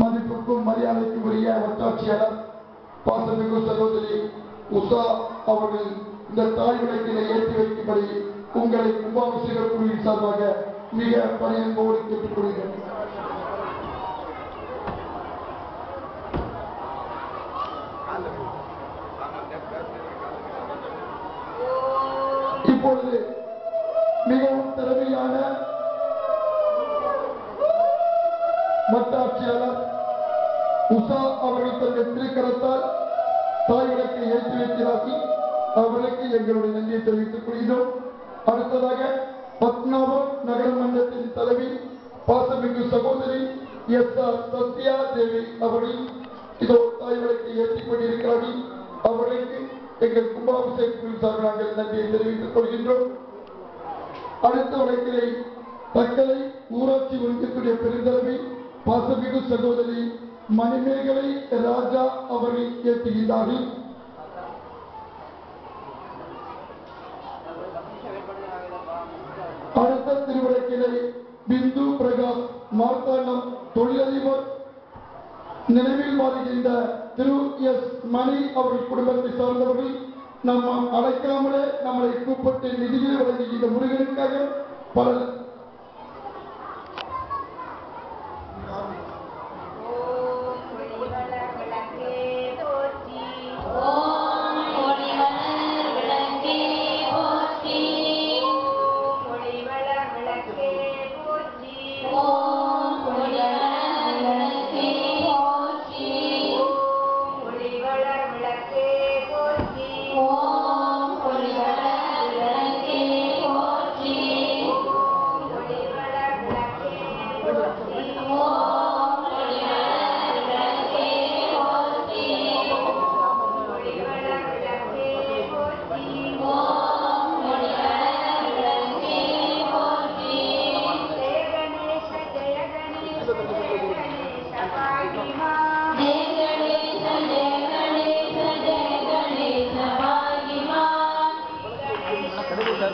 மதிப்புக்கும் மரியாதைக்கும் உரிய வட்டாட்சியாளர் பாசமிகு சகோதரி உஷா அவர்கள் இந்த தாய் விளக்கினை ஏற்றி வைக்கும்படி உங்களை கும்பாபிஷேக குழுவின் சார்பாக மிக பணியன்போடு கேட்டுக்கொள்கிறேன். இப்பொழுது மிகவும் திறமையான வட்டாட்சியாளர் உஷா அவர்கள் தன்னுடைய திருக்கரத்தால் தாயிடத்தை ஏற்றி வைக்கிறார்கள் அவர்களுக்கு எங்களுடைய நன்றியை தெரிவித்துக் கொள்கிறோம். அடுத்ததாக பத்னாபம் நகரமன்றத்தின் தலைவி பாசமிகு சகோதரி எஸ் ஆர் சத்யா தேவி அவர்கள் இதோ தாய்வழக்கை ஏற்றிக் கொண்டிருக்கிறார்கள். அவர்களுக்கு எங்கள் கும்பாபிஷேகத்தில் சார்பில் நாங்கள் நன்றியை தெரிவித்துக் கொள்கின்றோம். அடுத்த வழக்கிலே தக்கலை ஊராட்சி ஒன்றியத்துடைய பெருந்தலைமை பாசமிகு சகோதரி மணிமேகலை ராஜா அவர்கள் ஏற்றுகின்றார்கள். அடுத்த திருவிழக்கிளை பிந்து பிரகாஷ் மார்த்தாண்டம் தொழிலதிபர் நினைவில் வாழ்கின்ற திரு எஸ் மணி அவர்கள் குடும்பத்தை சார்ந்தவர்கள் நம்ம அழைக்காமலே நம்மளை கூப்பிட்டு நிதியை வழங்குகின்ற முருகனுக்காக பல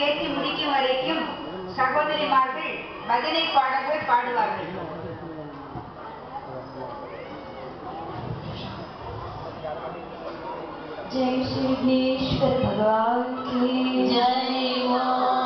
திருவிழாக்கேற்றி முடிக்கும் வரைக்கும் சகோதரிமார்கள் பஜனை பாடல்கள் பாடுவார்கள் जय श्री विघ्नेश्वर भगवान की जय ओम